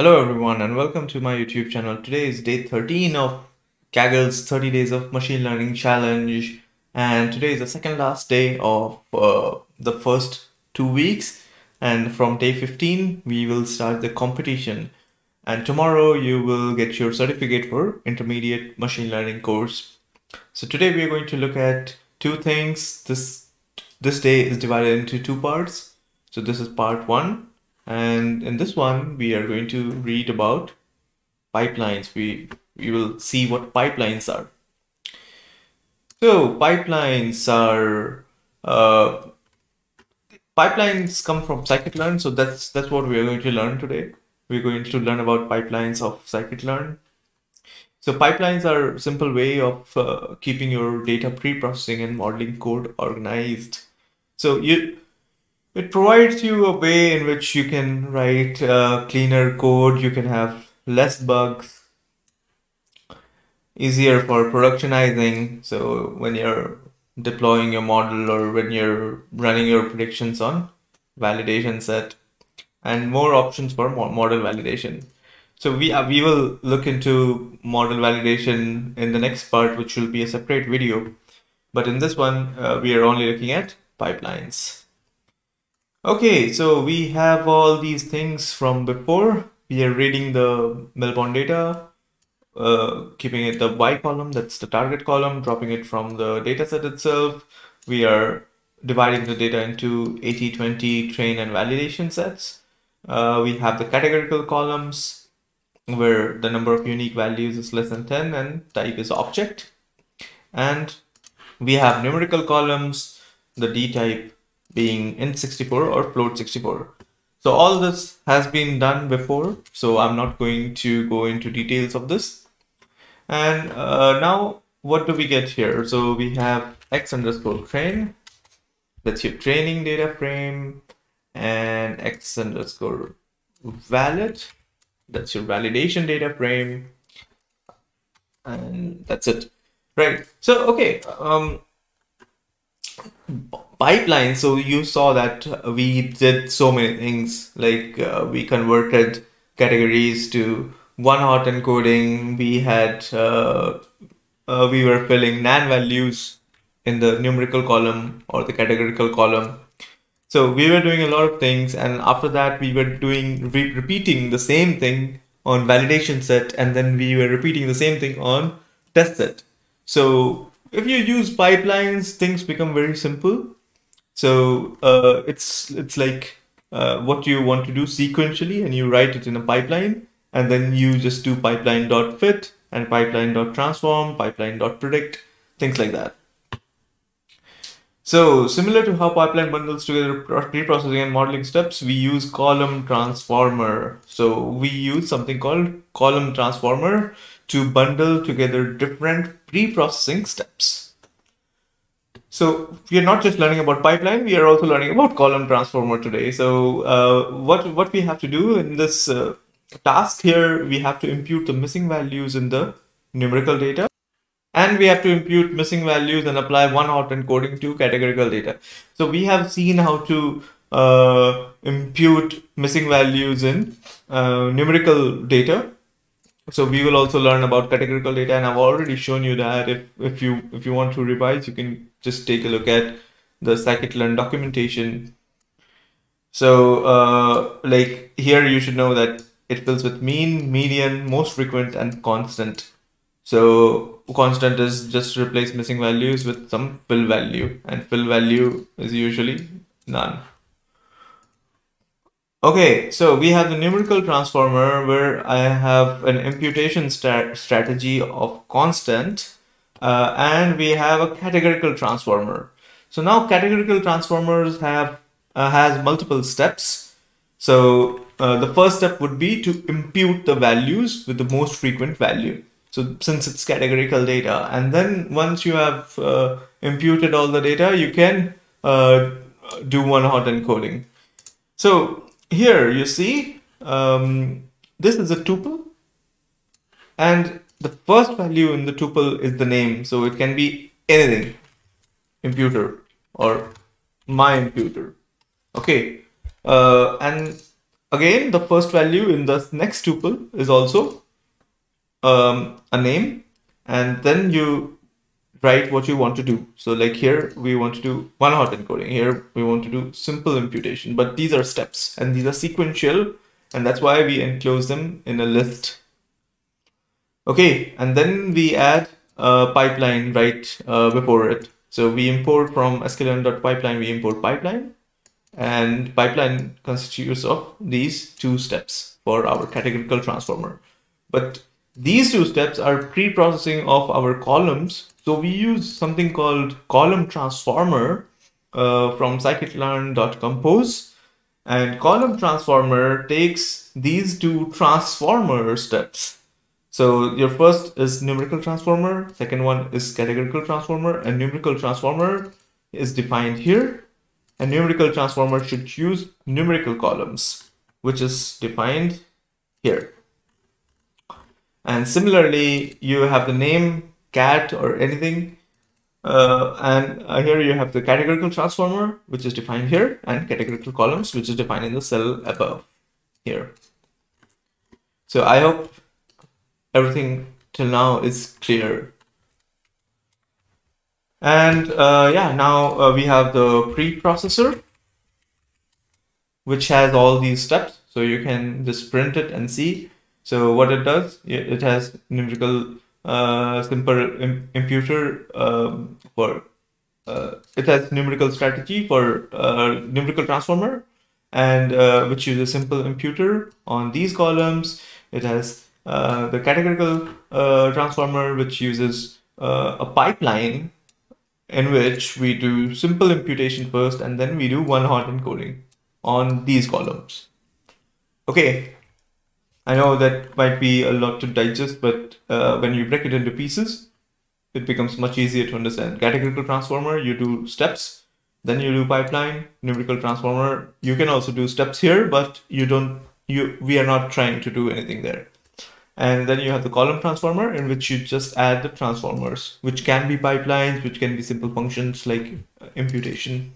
Hello everyone and welcome to my YouTube channel. Today is day 13 of Kaggle's 30 days of machine learning challenge and today is the second last day of uh, the first two weeks and from day 15 we will start the competition and tomorrow you will get your certificate for intermediate machine learning course. So today we are going to look at two things. This this day is divided into two parts. So this is part one and in this one, we are going to read about pipelines. We, we will see what pipelines are. So pipelines are, uh, pipelines come from scikit-learn. So that's, that's what we are going to learn today. We're going to learn about pipelines of scikit-learn. So pipelines are a simple way of uh, keeping your data pre-processing and modeling code organized. So you it provides you a way in which you can write uh, cleaner code, you can have less bugs, easier for productionizing. So when you're deploying your model or when you're running your predictions on validation set and more options for model validation. So we, uh, we will look into model validation in the next part, which will be a separate video. But in this one, uh, we are only looking at pipelines. Okay, so we have all these things from before. We are reading the Melbourne data, uh, keeping it the Y column, that's the target column, dropping it from the dataset itself. We are dividing the data into 80, 20 train and validation sets. Uh, we have the categorical columns where the number of unique values is less than 10 and type is object. And we have numerical columns, the D type being int64 or float64. So all this has been done before, so I'm not going to go into details of this. And uh, now what do we get here? So we have x underscore train, that's your training data frame, and x underscore valid, that's your validation data frame, and that's it. Right. So, okay. Um, pipeline. So you saw that we did so many things like uh, we converted categories to one hot encoding. We had uh, uh, we were filling nan values in the numerical column or the categorical column. So we were doing a lot of things and after that we were doing re repeating the same thing on validation set and then we were repeating the same thing on test set. So if you use pipelines, things become very simple. So uh, it's it's like uh, what you want to do sequentially, and you write it in a pipeline, and then you just do pipeline dot fit and pipeline dot transform, pipeline dot predict, things like that. So similar to how pipeline bundles together pre-processing and modeling steps, we use column transformer. So we use something called column transformer to bundle together different pre-processing steps. So we are not just learning about pipeline, we are also learning about column transformer today. So uh, what, what we have to do in this uh, task here, we have to impute the missing values in the numerical data. And we have to impute missing values and apply one hot encoding to categorical data. So we have seen how to uh, impute missing values in uh, numerical data so we will also learn about categorical data and I've already shown you that if, if you if you want to revise you can just take a look at the scikit-learn documentation. So uh, like here you should know that it fills with mean median most frequent and constant. So constant is just replace missing values with some fill value and fill value is usually none. Okay, so we have the numerical transformer where I have an imputation strategy of constant uh, and we have a categorical transformer. So now categorical transformers have uh, has multiple steps. So uh, the first step would be to impute the values with the most frequent value. So since it's categorical data and then once you have uh, imputed all the data, you can uh, do one hot encoding. So here you see um, this is a tuple and the first value in the tuple is the name so it can be anything imputer or my imputer okay uh, and again, the first value in the next tuple is also um, a name, and then you write what you want to do. So like here, we want to do one hot encoding. Here, we want to do simple imputation, but these are steps and these are sequential, and that's why we enclose them in a list. Okay, and then we add a pipeline right uh, before it. So we import from sklearn.pipeline, we import pipeline, and pipeline constitutes of these two steps for our categorical transformer. But these two steps are pre-processing of our columns. So we use something called column transformer uh, from scikit-learn.compose and column transformer takes these two transformer steps. So your first is numerical transformer, second one is categorical transformer and numerical transformer is defined here a numerical transformer should use numerical columns, which is defined here. And similarly, you have the name cat or anything. Uh, and uh, here you have the categorical transformer, which is defined here, and categorical columns, which is defined in the cell above here. So I hope everything till now is clear. And uh, yeah, now uh, we have the preprocessor, which has all these steps. So you can just print it and see. So what it does, it has numerical uh, simple Im imputer um, for, uh, it has numerical strategy for uh, numerical transformer and uh, which uses a simple imputer on these columns. It has Uh, the categorical uh, transformer, which uses uh, a pipeline in which we do simple imputation first and then we do one hot encoding on these columns. Okay, I know that might be a lot to digest, but uh, when you break it into pieces, it becomes much easier to understand. Categorical transformer, you do steps, then you do pipeline, numerical transformer. You can also do steps here, but you don't, you, we are not trying to do anything there. And then you have the column transformer in which you just add the transformers, which can be pipelines, which can be simple functions like uh, imputation.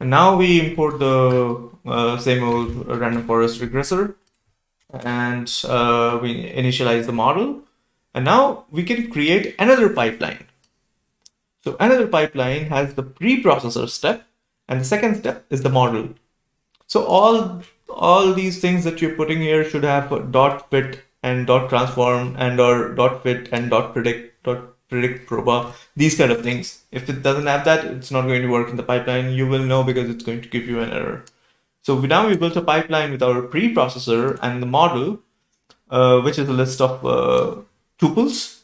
And now we import the uh, same old random forest regressor and uh, we initialize the model. And now we can create another pipeline. So another pipeline has the preprocessor step and the second step is the model. So all all these things that you're putting here should have dot fit and dot transform and or dot fit and dot predict dot predict proba these kind of things. If it doesn't have that it's not going to work in the pipeline. You will know because it's going to give you an error. So now we built a pipeline with our preprocessor and the model uh, which is a list of uh, tuples.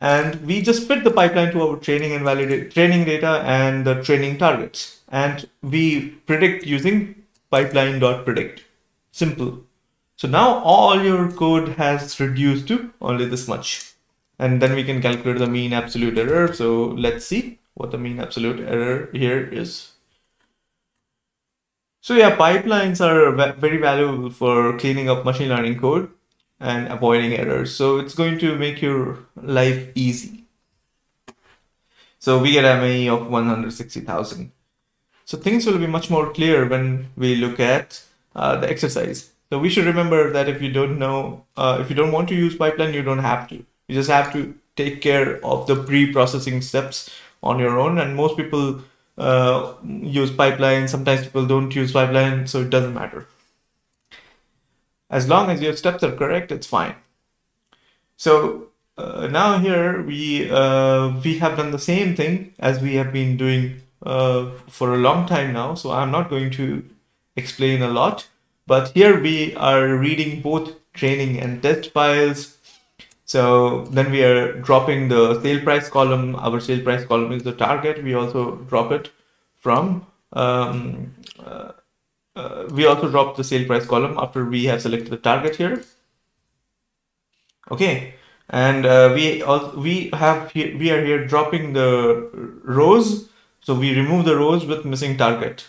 And we just fit the pipeline to our training and validate training data and the training targets. And we predict using pipeline.predict. Simple. So now all your code has reduced to only this much. And then we can calculate the mean absolute error. So let's see what the mean absolute error here is. So yeah, pipelines are very valuable for cleaning up machine learning code and avoiding errors. So it's going to make your life easy. So we get MAE of 160,000. So things will be much more clear when we look at uh, the exercise. So we should remember that if you don't know, uh, if you don't want to use pipeline, you don't have to. You just have to take care of the pre-processing steps on your own. And most people uh, use pipeline. Sometimes people don't use pipeline, so it doesn't matter. As long as your steps are correct, it's fine. So uh, now here we uh, we have done the same thing as we have been doing uh, for a long time now, so I'm not going to explain a lot. But here we are reading both training and test files. So then we are dropping the sale price column. Our sale price column is the target. We also drop it from, um, uh, uh, we also drop the sale price column after we have selected the target here. Okay, and uh, we also we have here we are here dropping the rows so we remove the rows with missing target.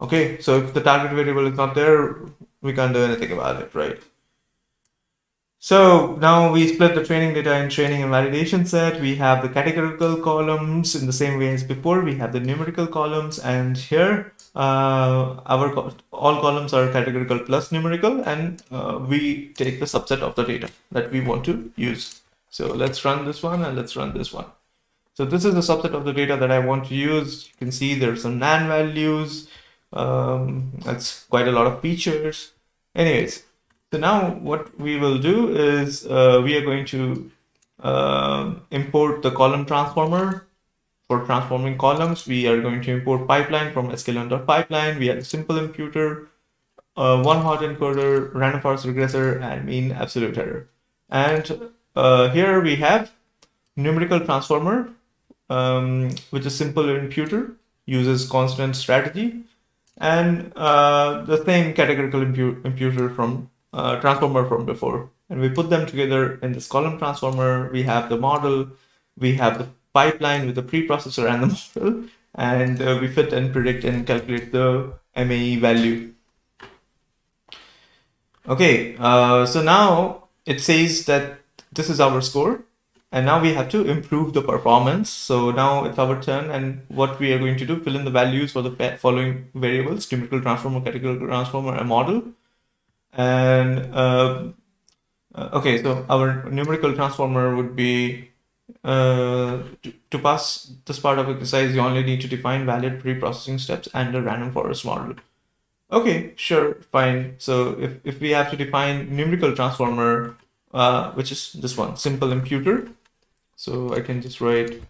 Okay, so if the target variable is not there, we can't do anything about it, right? So now we split the training data in training and validation set. We have the categorical columns in the same way as before. We have the numerical columns and here uh, our co- all columns are categorical plus numerical and uh, we take the subset of the data that we want to use. So let's run this one and let's run this one. So this is the subset of the data that I want to use. You can see there's some NaN values. Um, that's quite a lot of features. Anyways, so now what we will do is uh, we are going to uh, import the column transformer for transforming columns, we are going to import pipeline from sklearn.pipeline. We have a simple imputer, uh, one hot encoder, random forest regressor, and mean absolute error. And uh, here we have numerical transformer, um, which is simple imputer, uses constant strategy, and uh, the same categorical impu imputer from uh, transformer from before. And we put them together in this column transformer. We have the model, we have the pipeline with the preprocessor and the model, and uh, we fit and predict and calculate the MAE value. Okay, uh, so now it says that this is our score, and now we have to improve the performance. So now it's our turn, and what we are going to do, fill in the values for the following variables, numerical transformer, categorical transformer, a model. And uh, uh okay, so our numerical transformer would be uh, to, to, pass this part of exercise, you only need to define valid pre-processing steps and a random forest model. Okay, sure, fine. So if, if we have to define numerical transformer, uh, which is this one, simple imputer. So I can just write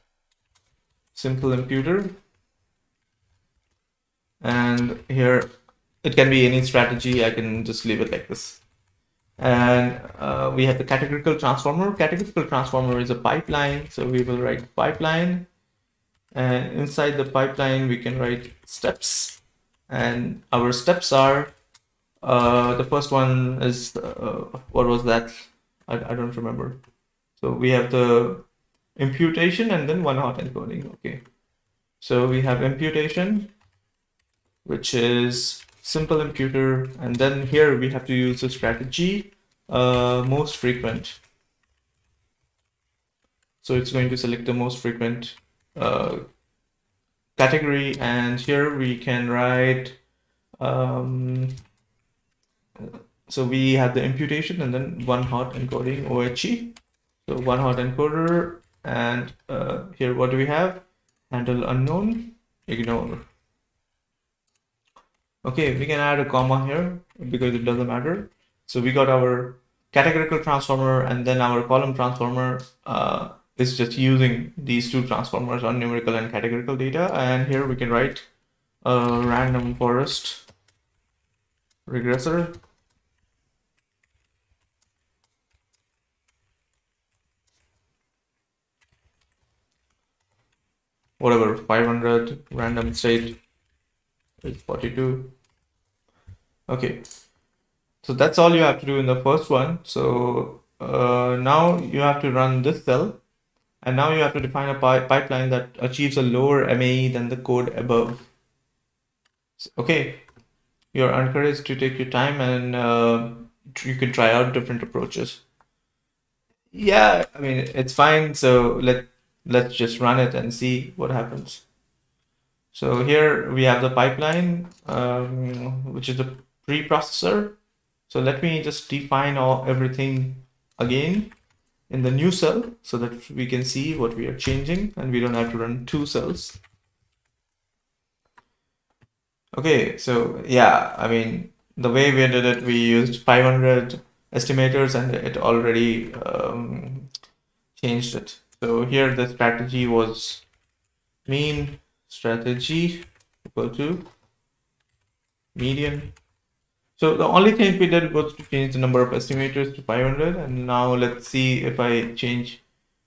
simple imputer. And here it can be any strategy. I can just leave it like this. And uh, we have the categorical transformer. Categorical transformer is a pipeline. So we will write pipeline. And inside the pipeline, we can write steps. And our steps are, uh, the first one is, uh, what was that? I, I don't remember. So we have the imputation and then one hot encoding. Okay. So we have imputation, which is simple imputer, and then here we have to use the strategy uh, most frequent. So it's going to select the most frequent uh, category, and here we can write. Um, so we have the imputation and then one hot encoding OHE. So one hot encoder, and uh, here what do we have? Handle unknown, ignore. Okay, we can add a comma here because it doesn't matter. So we got our categorical transformer and then our column transformer uh, is just using these two transformers on numerical and categorical data. And here we can write a random forest regressor. Whatever, 500 random state is 42 okay. So that's all you have to do in the first one. So uh, now you have to run this cell. And now you have to define a pi pipeline that achieves a lower MAE than the code above. Okay. You're encouraged to take your time and uh, you can try out different approaches. Yeah i mean it's fine. So let let's just run it and see what happens so here we have the pipeline, um, which is the preprocessor. So let me just define all everything again in the new cell so that we can see what we are changing and we don't have to run two cells. Okay, so yeah, I mean, the way we did it, we used 500 estimators and it already um, changed it. So here the strategy was mean strategy equal to median. So the only thing we did was to change the number of estimators to 500 and now let's see if I change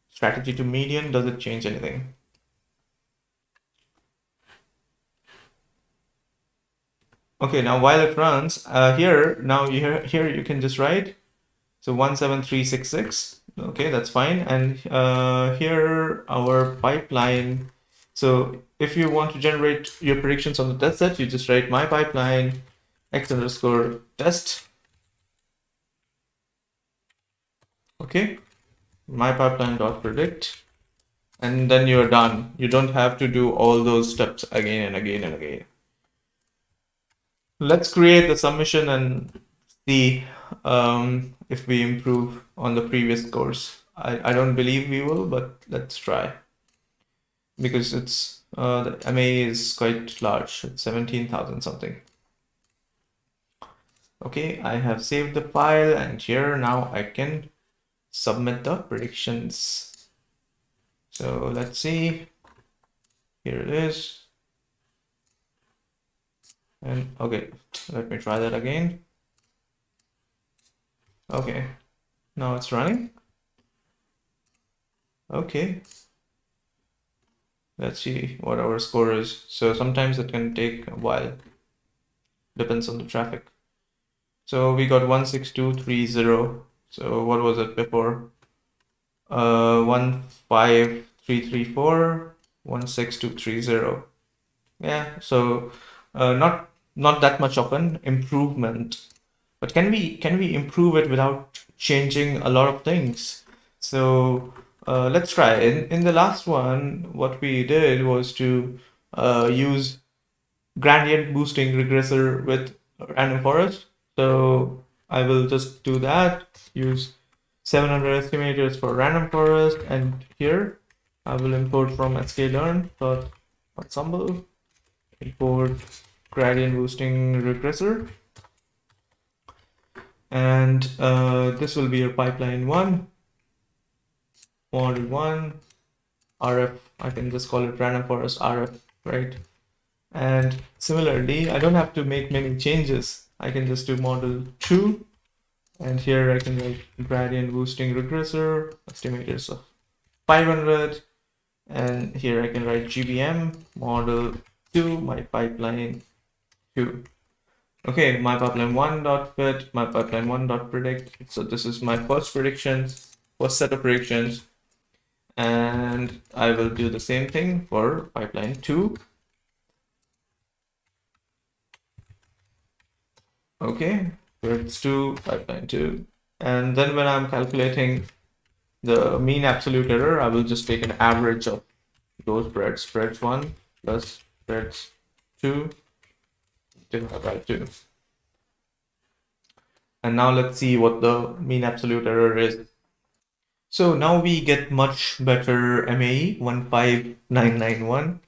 strategy to median, does it change anything? Okay, now while it runs, uh, here, now here, here you can just write, so 17366, okay, that's fine. And uh, here our pipeline, so if you want to generate your predictions on the test set, you just write my pipeline x underscore test. Okay, my pipeline dot predict, and then you're done. You don't have to do all those steps again and again and again. let's create the submission and see um, if we improve on the previous course. I, I don't believe we will, but let's try. Because it's uh, the MA is quite large, it's 17,000 something. Okay, I have saved the file and here now I can submit the predictions. So let's see, here it is. And okay, let me try that again. Okay, now it's running. Okay, let's see what our score is. So sometimes it can take a while, depends on the traffic. So we got 16230. So what was it before? Uh, 15334, 16230. Yeah, so uh, not not that much of an improvement but can we can we improve it without changing a lot of things? So uh, let's try. In in the last one what we did was to uh, use gradient boosting regressor with random forest. So I will just do that. Use 700 estimators for random forest. And here I will import from sklearn.ensemble import gradient boosting regressor. And uh, this will be your pipeline one, model one, RF, I can just call it random forest RF, right? And similarly, I don't have to make many changes. I can just do model two, and here I can write gradient boosting regressor, estimators of 500, and here I can write GBM model two, my pipeline two. Okay, my pipeline one dot fit, my pipeline one dot predict. So this is my first predictions, first set of predictions. And I will do the same thing for pipeline two. Okay, it's two, pipeline two. And then when I'm calculating the mean absolute error, I will just take an average of those preds, preds one plus preds two 2. And now let's see what the mean absolute error is. So now we get much better MAE 15991.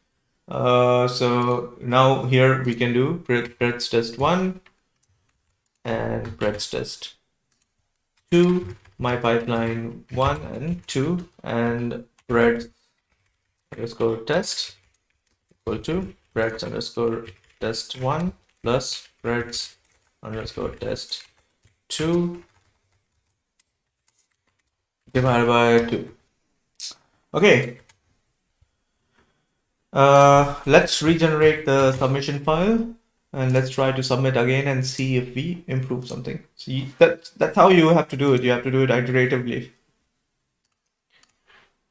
Uh, so now here we can do preds test 1 and preds test 2, my pipeline 1 and 2 and preds underscore test equal to preds underscore test 1 plus preds underscore test 2 divided by 2. Okay. Uh, let's regenerate the submission file and let's try to submit again and see if we improve something. See, that, that's how you have to do it. You have to do it iteratively.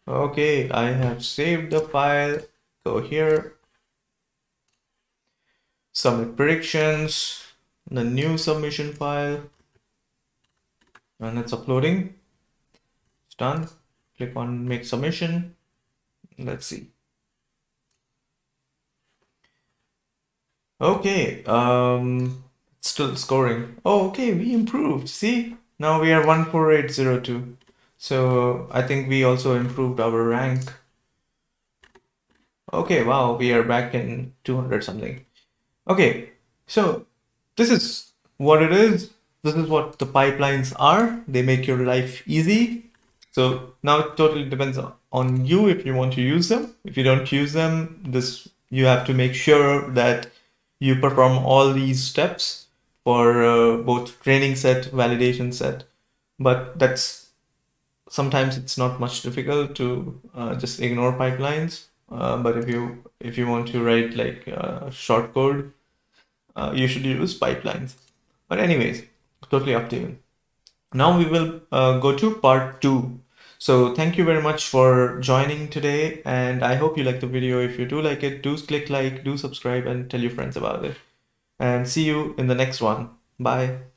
Okay, I have saved the file. Go here, submit predictions, the new submission file, and it's uploading. It's done. Click on make submission. Let's see. Okay, um, still scoring. Oh, okay, we improved. See, now we are 14802. So I think we also improved our rank. Okay, wow, we are back in 200 something. Okay, so this is what it is. This is what the pipelines are. They make your life easy. So now it totally depends on you if you want to use them. If you don't use them, this you have to make sure that you perform all these steps for uh, both training set, validation set. But that's sometimes it's not much difficult to uh, just ignore pipelines. Uh, but if you if you want to write like uh, short code, uh, you should use pipelines. But anyways, totally up to you. Now we will go to part two. So thank you very much for joining today and I hope you like the video. If you do like it, do click like, do subscribe and tell your friends about it. And see you in the next one. Bye.